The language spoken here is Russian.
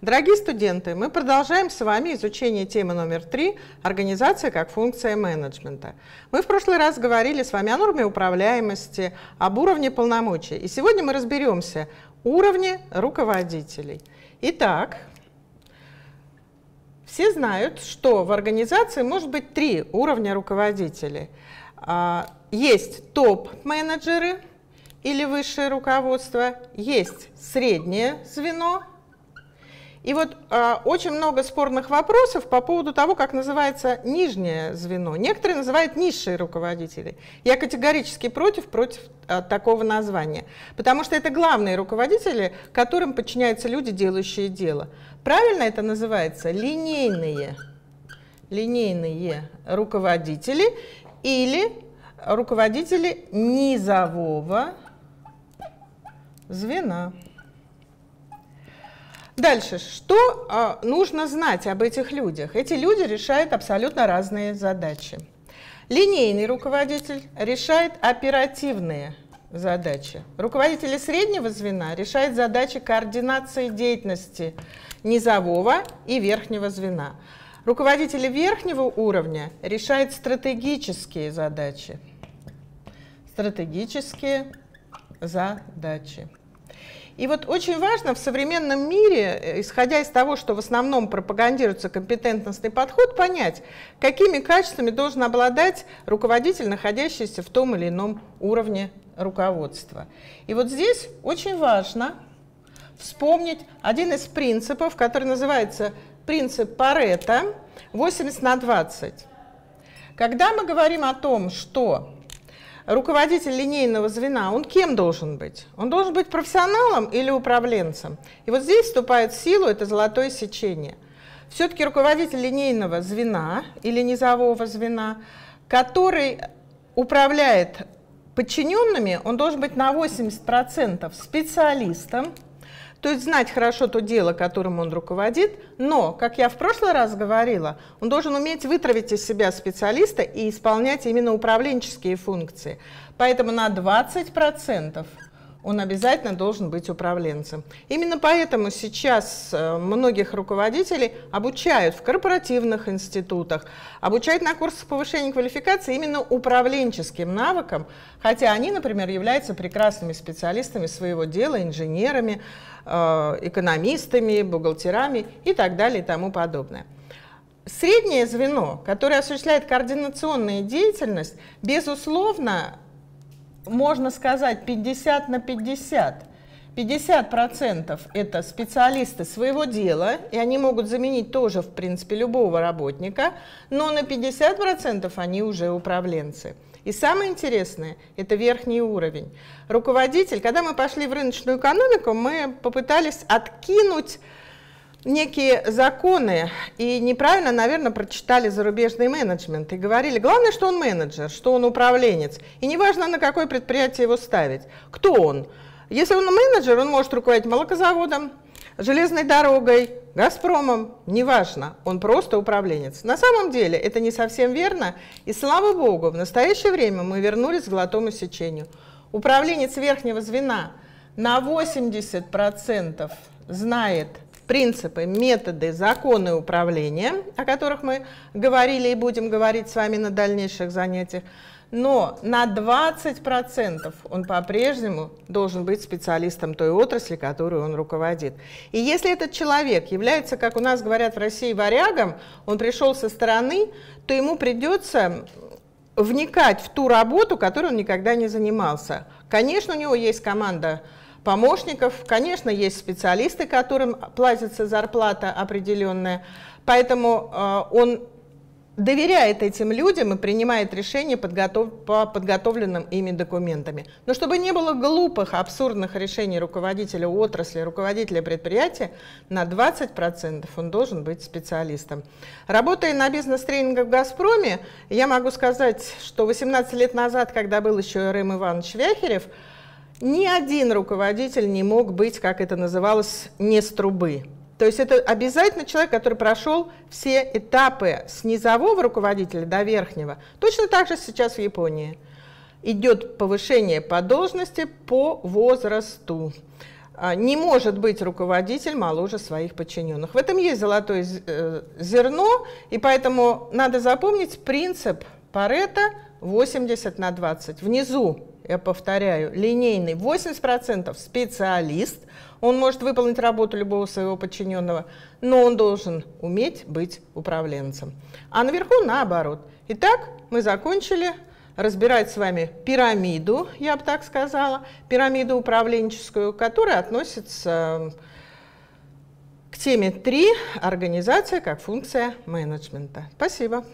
Дорогие студенты, мы продолжаем с вами изучение темы номер три «Организация как функция менеджмента». Мы в прошлый раз говорили с вами о норме управляемости, об уровне полномочий. И сегодня мы разберемся уровне руководителей. Итак, все знают, что в организации может быть три уровня руководителей. А, есть топ-менеджеры или высшее руководство, есть среднее звено – и вот э, очень много спорных вопросов по поводу того, как называется нижнее звено. Некоторые называют низшие руководители. Я категорически против, против э, такого названия, потому что это главные руководители, которым подчиняются люди, делающие дело. Правильно это называется линейные, линейные руководители или руководители низового звена. Дальше, что а, нужно знать об этих людях? Эти люди решают абсолютно разные задачи. Линейный руководитель решает оперативные задачи. Руководители среднего звена решают задачи координации деятельности низового и верхнего звена. Руководители верхнего уровня решают стратегические задачи. Стратегические задачи. И вот очень важно в современном мире, э, исходя из того, что в основном пропагандируется компетентностный подход, понять, какими качествами должен обладать руководитель, находящийся в том или ином уровне руководства. И вот здесь очень важно вспомнить один из принципов, который называется принцип Паретта 80 на 20. Когда мы говорим о том, что руководитель линейного звена, он кем должен быть? Он должен быть профессионалом или управленцем? И вот здесь вступает в силу это золотое сечение. Все-таки руководитель линейного звена или низового звена, который управляет подчиненными, он должен быть на 80% специалистом, то есть знать хорошо то дело, которым он руководит, но, как я в прошлый раз говорила, он должен уметь вытравить из себя специалиста и исполнять именно управленческие функции. Поэтому на 20% он обязательно должен быть управленцем. Именно поэтому сейчас э, многих руководителей обучают в корпоративных институтах, обучают на курсах повышения квалификации именно управленческим навыкам, хотя они, например, являются прекрасными специалистами своего дела, инженерами, э, экономистами, бухгалтерами и так далее и тому подобное. Среднее звено, которое осуществляет координационную деятельность, безусловно, можно сказать 50 на 50. 50% это специалисты своего дела, и они могут заменить тоже, в принципе, любого работника, но на 50% они уже управленцы. И самое интересное – это верхний уровень. Руководитель, когда мы пошли в рыночную экономику, мы попытались откинуть некие законы и неправильно, наверное, прочитали зарубежный менеджмент и говорили, главное, что он менеджер, что он управленец, и неважно, на какое предприятие его ставить. Кто он? Если он менеджер, он может руководить молокозаводом, железной дорогой, Газпромом, неважно, он просто управленец. На самом деле это не совсем верно, и слава богу, в настоящее время мы вернулись к золотому сечению. Управленец верхнего звена на 80% знает принципы, методы, законы управления, о которых мы говорили и будем говорить с вами на дальнейших занятиях, но на 20% он по-прежнему должен быть специалистом той отрасли, которую он руководит. И если этот человек является, как у нас говорят в России, варягом, он пришел со стороны, то ему придется вникать в ту работу, которой он никогда не занимался. Конечно, у него есть команда помощников. Конечно, есть специалисты, которым платится зарплата определенная, поэтому э, он доверяет этим людям и принимает решения подготов... по подготовленным ими документами. Но чтобы не было глупых, абсурдных решений руководителя отрасли, руководителя предприятия, на 20% он должен быть специалистом. Работая на бизнес-тренингах в «Газпроме», я могу сказать, что 18 лет назад, когда был еще Рэм Иванович Вяхерев, ни один руководитель не мог быть, как это называлось, не с трубы. То есть это обязательно человек, который прошел все этапы с низового руководителя до верхнего. Точно так же сейчас в Японии. Идет повышение по должности по возрасту. а, не может быть руководитель моложе своих подчиненных. В этом есть золотое э, зерно, и поэтому надо запомнить принцип Парета 80 на 20. Внизу, я повторяю, линейный 80% специалист, он может выполнить работу любого своего подчиненного, но он должен уметь быть управленцем. А наверху наоборот. Итак, мы закончили разбирать с вами пирамиду, я бы так сказала, пирамиду управленческую, которая относится к теме 3 «Организация как функция менеджмента». Спасибо.